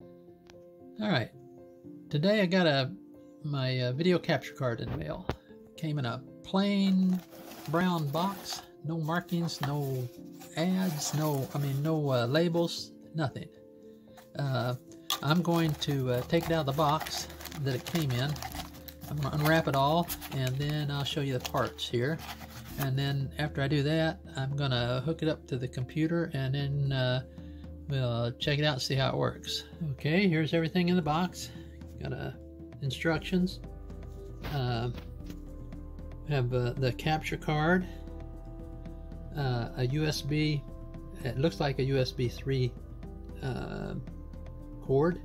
All right, today I got a my uh, video capture card in the mail. Came in a plain brown box, no markings, no ads, no I mean no uh, labels, nothing. Uh, I'm going to uh, take it out of the box that it came in. I'm going to unwrap it all and then I'll show you the parts here. And then after I do that, I'm going to hook it up to the computer and then uh, we'll check it out see how it works. Okay, here's everything in the box. Got uh, instructions. Uh, have uh, the capture card, uh, a USB, it looks like a USB 3 uh, cord,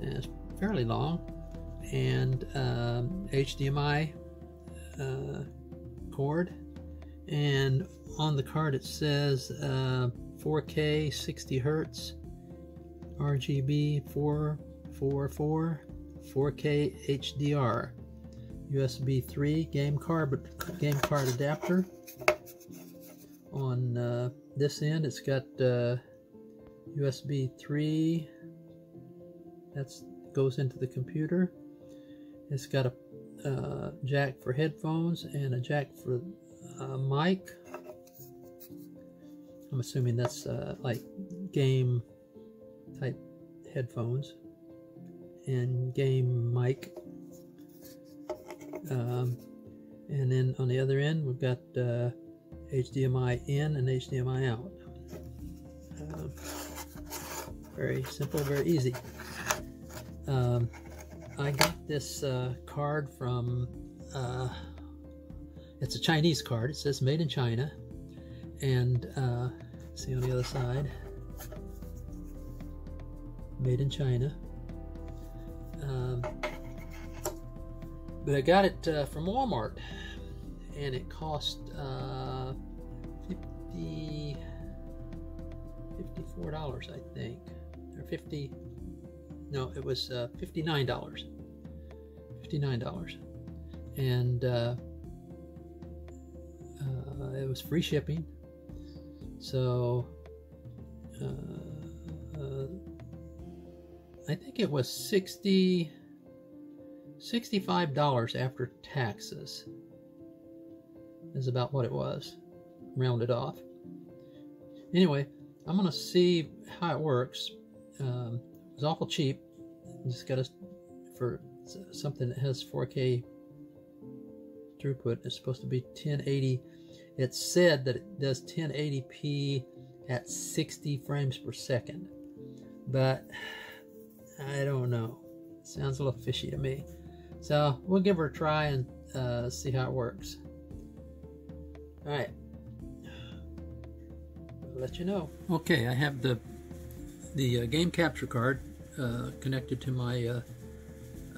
and it's fairly long, and um, HDMI uh, cord, and on the card it says 4K 60 hertz RGB 444 4K HDR USB 3 game card game card adapter. On uh, this end it's got uh, USB 3 that goes into the computer. It's got a uh, jack for headphones and a jack for uh, mic I'm assuming that's uh, like game type headphones and game mic. Um, and then on the other end, we've got uh, HDMI in and HDMI out. Uh, very simple, very easy. Um, I got this uh, card from, uh, it's a Chinese card. It says made in China and uh, see on the other side. Made in China. Um, but I got it uh, from Walmart and it cost uh, 50 $54 I think. Or 50 no it was uh, $59 $59 and uh, uh, it was free shipping so uh, uh, I think it was 60 $65 after taxes is about what it was. Rounded off. Anyway I'm gonna see how it works. Um, it was awful cheap. Just got us for something that has 4k throughput it's supposed to be 1080 it said that it does 1080p at 60 frames per second, but I don't know. Sounds a little fishy to me. So we'll give her a try and uh, see how it works. All right. I'll let you know. Okay, I have the the uh, game capture card uh, connected to my uh,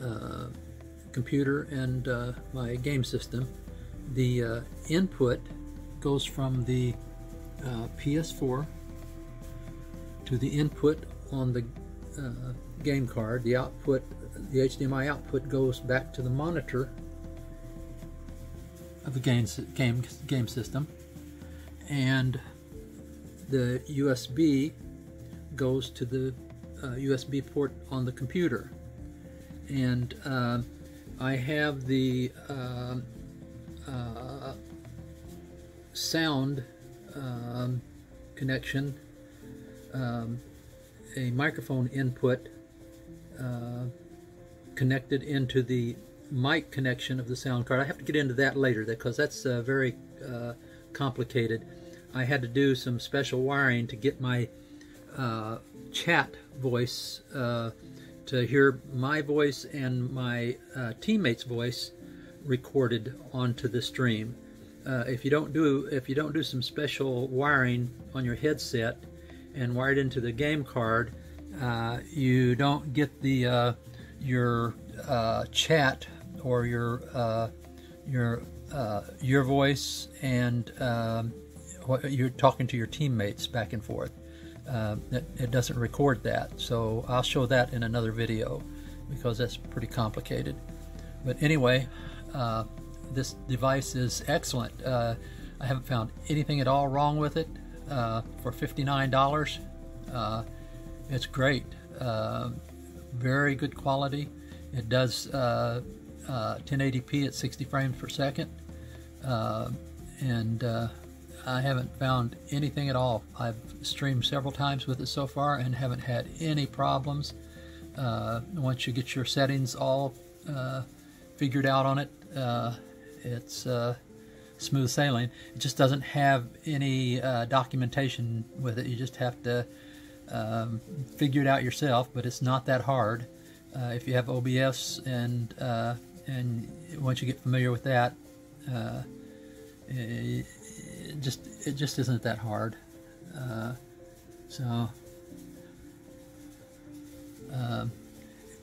uh, computer and uh, my game system. The input goes from the uh, PS4 to the input on the uh, game card. The output, the HDMI output goes back to the monitor of the game, game, game system. And the USB goes to the uh, USB port on the computer. And uh, I have the uh, uh sound um, connection, um, a microphone input uh, connected into the mic connection of the sound card. I have to get into that later because that's uh, very uh, complicated. I had to do some special wiring to get my uh, chat voice uh, to hear my voice and my uh, teammate's voice recorded onto the stream uh, if you don't do if you don't do some special wiring on your headset and wire it into the game card, uh, you don't get the uh, your uh, chat or your uh, your uh, your voice and um, what you're talking to your teammates back and forth. It, it, doesn't record that, so I'll show that in another video because that's pretty complicated. But anyway this device is excellent. Uh, I haven't found anything at all wrong with it uh, for $59. Uh, it's great. uh, very good quality. It does uh, 1080p at 60 frames per second, and I haven't found anything at all. I've streamed several times with it so far and haven't had any problems. Uh, once you get your settings all uh, figured out on it, uh, it's uh, smooth sailing. It just doesn't have any uh, documentation with it. You just have to um, figure it out yourself, but it's not that hard. Uh, if you have OBS and and once you get familiar with that, it, it just it just isn't that hard. Uh, so uh,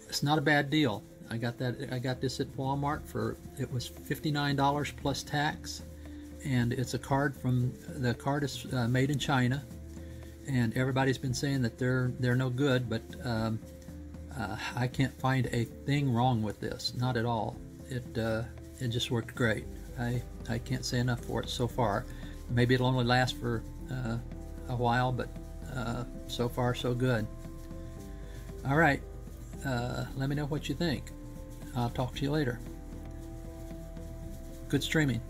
it's not a bad deal. I got that. I got this at Walmart for it was fifty nine dollars plus tax, and it's a card from the card is uh, made in China, and everybody's been saying that they're they're no good, but um, uh, I can't find a thing wrong with this. Not at all. It uh, it just worked great. I I can't say enough for it so far. Maybe it'll only last for uh, a while, but uh, so far so good. All right, uh, let me know what you think. I'll talk to you later. Good streaming.